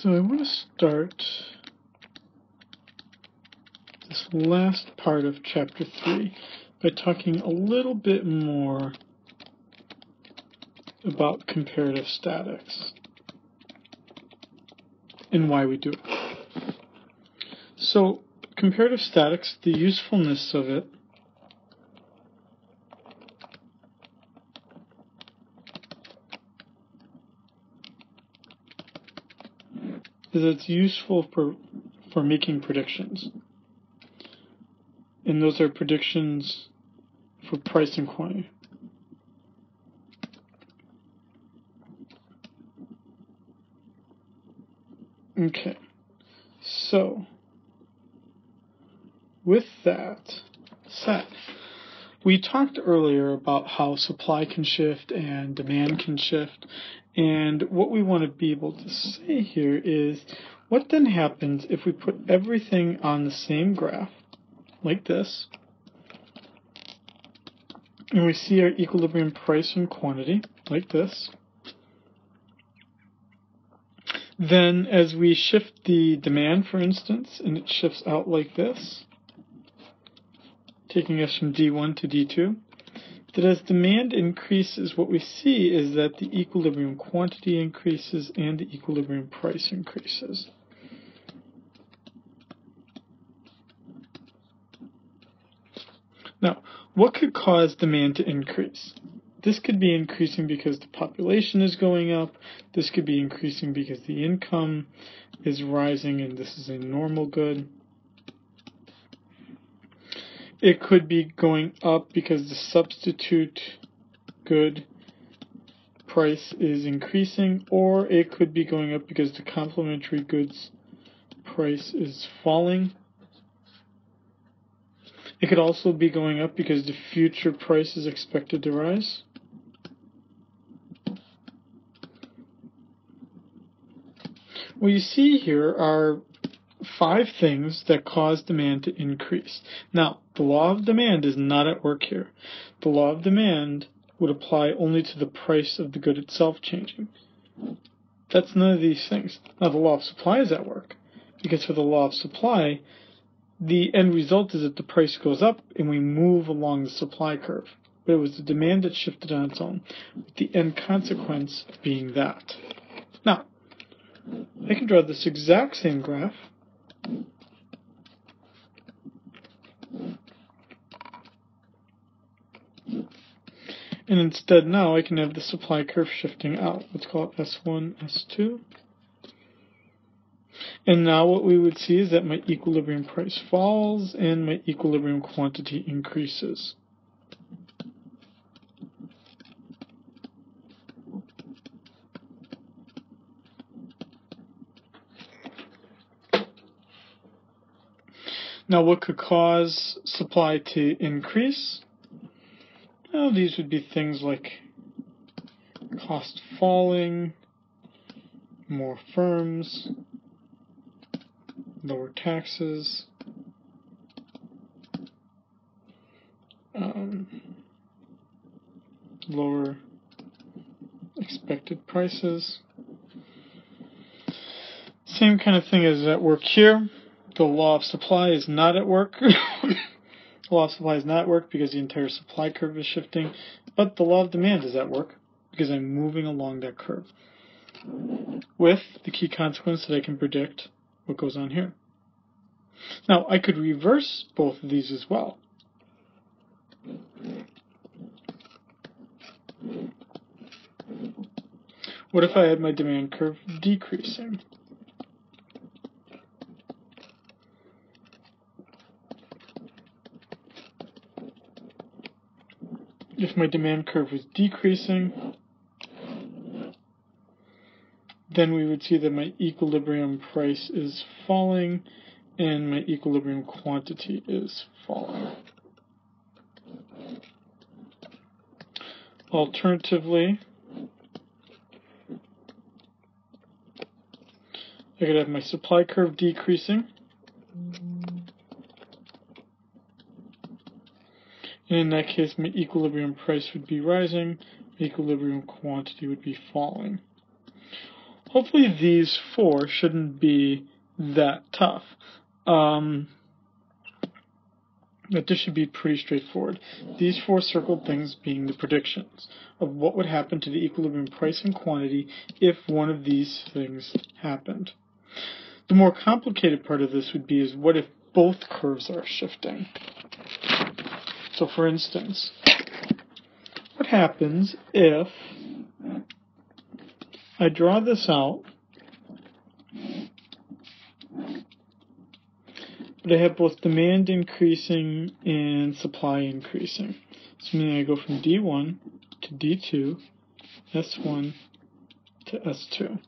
So I want to start this last part of chapter 3 by talking a little bit more about comparative statics and why we do it. So, comparative statics, the usefulness of it is it's useful for for making predictions. And those are predictions for price and quantity. Okay, so with that said, we talked earlier about how supply can shift and demand can shift, and what we want to be able to say here is what then happens if we put everything on the same graph, like this, and we see our equilibrium price and quantity, like this. Then as we shift the demand, for instance, and it shifts out like this, taking us from D1 to D2, that as demand increases, what we see is that the equilibrium quantity increases and the equilibrium price increases. Now, what could cause demand to increase? This could be increasing because the population is going up. This could be increasing because the income is rising and this is a normal good. It could be going up because the substitute good price is increasing, or it could be going up because the complementary goods price is falling. It could also be going up because the future price is expected to rise. What you see here are five things that cause demand to increase. Now, the law of demand is not at work here. The law of demand would apply only to the price of the good itself changing. That's none of these things. Now, the law of supply is at work, because for the law of supply, the end result is that the price goes up and we move along the supply curve. But it was the demand that shifted on its own, with the end consequence being that. Now, I can draw this exact same graph and instead now I can have the supply curve shifting out. Let's call it S1, S2. And now what we would see is that my equilibrium price falls and my equilibrium quantity increases. Now, what could cause supply to increase? Well, these would be things like cost falling, more firms, lower taxes, um, lower expected prices. Same kind of thing as at work here the law of supply is not at work. the law of supply is not at work because the entire supply curve is shifting, but the law of demand is at work because I'm moving along that curve. With the key consequence that I can predict what goes on here. Now, I could reverse both of these as well. What if I had my demand curve decreasing? If my demand curve was decreasing, then we would see that my equilibrium price is falling and my equilibrium quantity is falling. Alternatively, I could have my supply curve decreasing In that case, my equilibrium price would be rising, equilibrium quantity would be falling. hopefully these four shouldn't be that tough. Um, but this should be pretty straightforward. These four circled things being the predictions of what would happen to the equilibrium price and quantity if one of these things happened. The more complicated part of this would be is what if both curves are shifting? So for instance, what happens if I draw this out but I have both demand increasing and supply increasing. So meaning I go from D1 to D2, S1 to S2.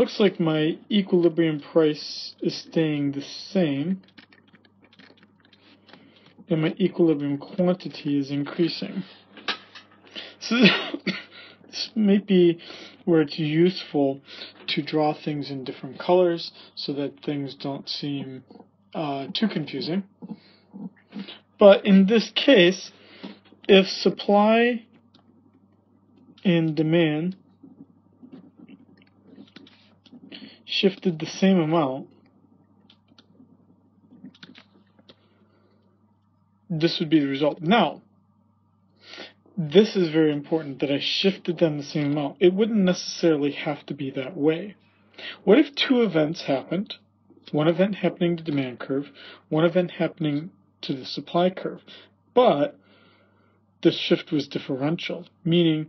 Looks like my equilibrium price is staying the same and my equilibrium quantity is increasing. So this may be where it's useful to draw things in different colors so that things don't seem uh, too confusing. But in this case, if supply and demand shifted the same amount, this would be the result. Now, this is very important that I shifted them the same amount. It wouldn't necessarily have to be that way. What if two events happened? One event happening to the demand curve, one event happening to the supply curve, but the shift was differential, meaning,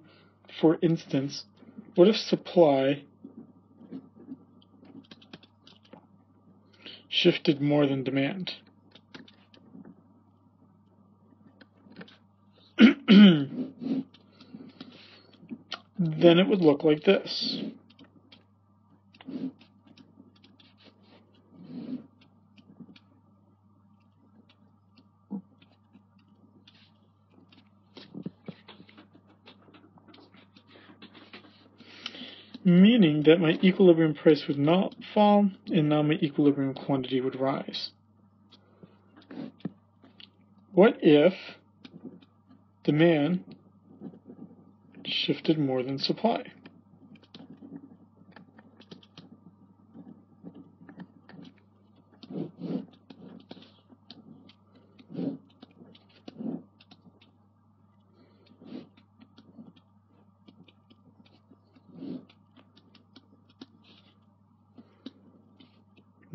for instance, what if supply shifted more than demand? then it would look like this. Meaning that my equilibrium price would not fall and now my equilibrium quantity would rise. What if demand shifted more than supply.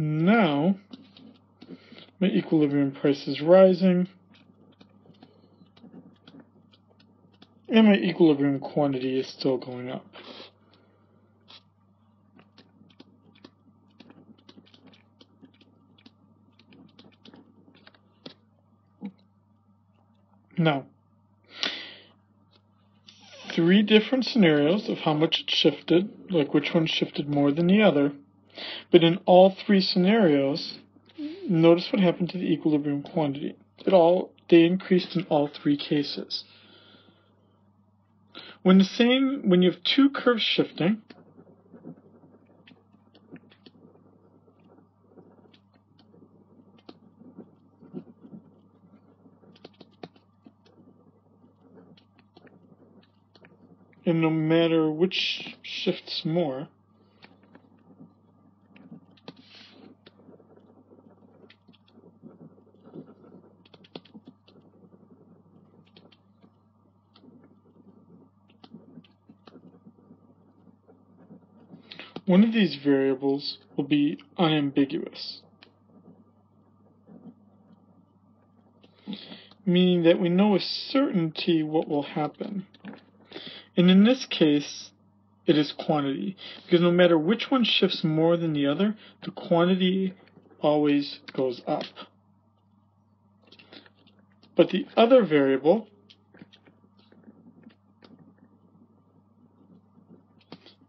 Now, my equilibrium price is rising. and my equilibrium quantity is still going up. Now, three different scenarios of how much it shifted, like which one shifted more than the other. But in all three scenarios, notice what happened to the equilibrium quantity. It all they increased in all three cases. When the same, when you have two curves shifting, and no matter which shifts more, One of these variables will be unambiguous, meaning that we know with certainty what will happen. And in this case, it is quantity, because no matter which one shifts more than the other, the quantity always goes up. But the other variable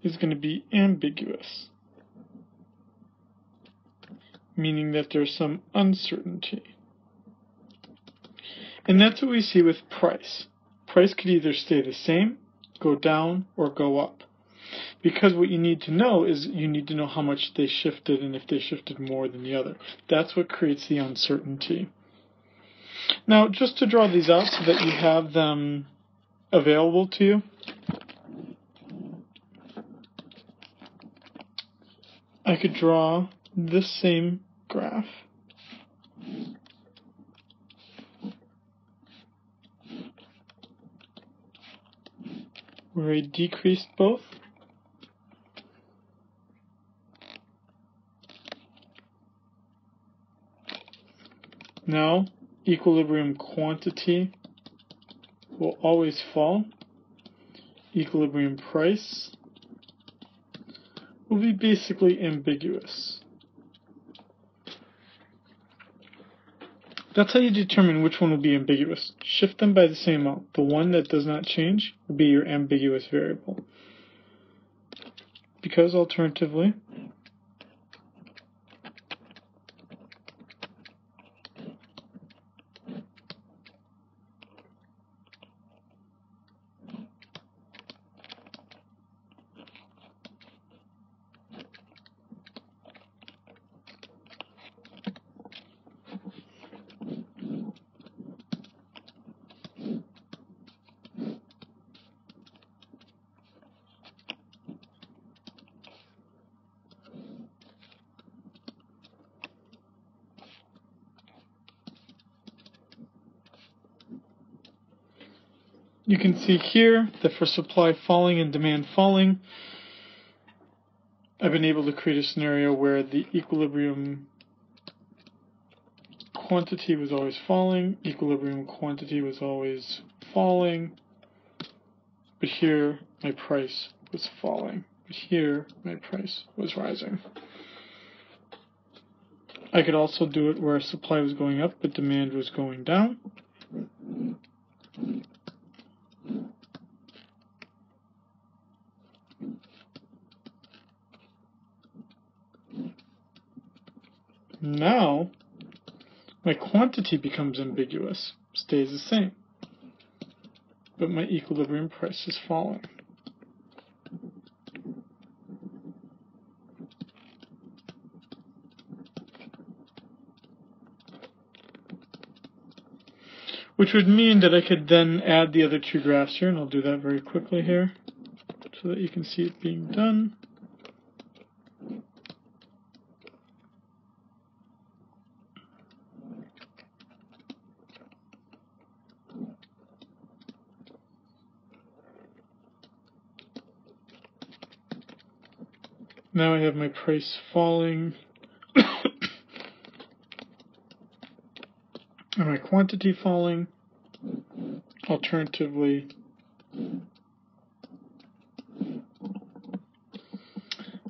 is going to be ambiguous, meaning that there's some uncertainty. And that's what we see with price. Price could either stay the same, go down, or go up. Because what you need to know is you need to know how much they shifted and if they shifted more than the other. That's what creates the uncertainty. Now, just to draw these out so that you have them available to you, I could draw this same graph. Where I decreased both. Now, equilibrium quantity will always fall. Equilibrium price will be basically ambiguous. That's how you determine which one will be ambiguous. Shift them by the same amount. The one that does not change will be your ambiguous variable. Because alternatively, You can see here that for supply falling and demand falling, I've been able to create a scenario where the equilibrium quantity was always falling, equilibrium quantity was always falling, but here my price was falling, but here my price was rising. I could also do it where supply was going up, but demand was going down. Now, my quantity becomes ambiguous, stays the same, but my equilibrium price is falling. Which would mean that I could then add the other two graphs here, and I'll do that very quickly here, so that you can see it being done. Now I have my price falling. and my quantity falling. Alternatively,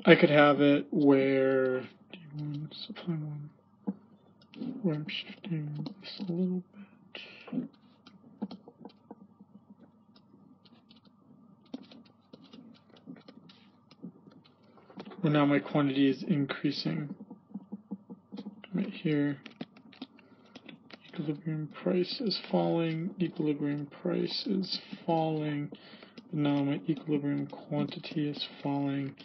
I could have it where D1 supply one where I'm shifting this a little bit. Well, now my quantity is increasing right here. Equilibrium price is falling. Equilibrium price is falling. But Now my equilibrium quantity is falling.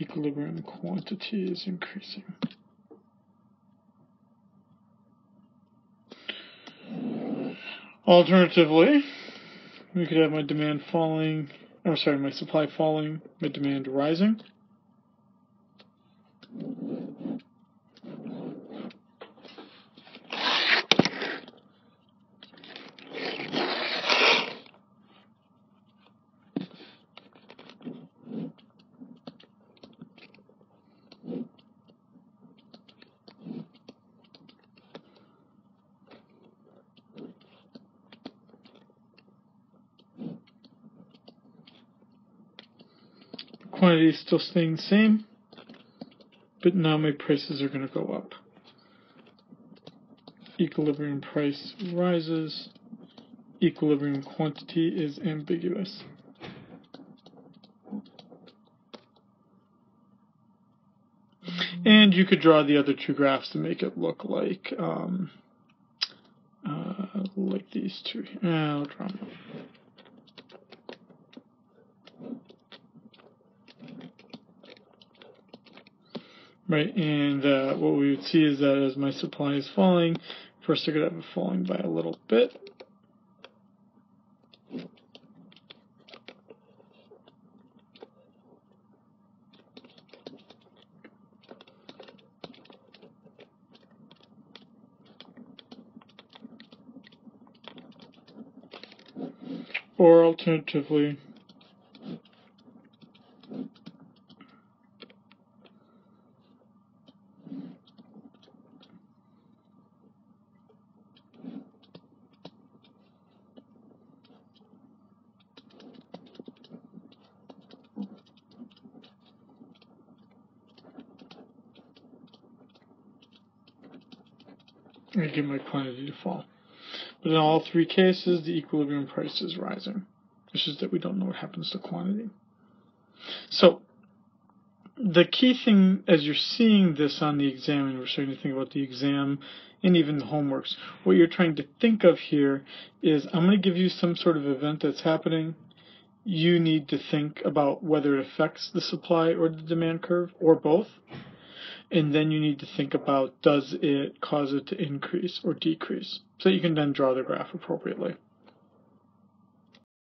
Equilibrium quantity is increasing. Alternatively, we could have my demand falling, or sorry, my supply falling, my demand rising. Quantity is still staying the same, but now my prices are going to go up. Equilibrium price rises, equilibrium quantity is ambiguous. And you could draw the other two graphs to make it look like um, uh, like these two. I'll draw them. Right, and uh, what we would see is that as my supply is falling, First, I could have it falling by a little bit. Or alternatively, Quantity to fall. But in all three cases, the equilibrium price is rising. It's just that we don't know what happens to quantity. So, the key thing as you're seeing this on the exam, and we're starting to think about the exam and even the homeworks, what you're trying to think of here is I'm going to give you some sort of event that's happening. You need to think about whether it affects the supply or the demand curve, or both and then you need to think about does it cause it to increase or decrease so you can then draw the graph appropriately.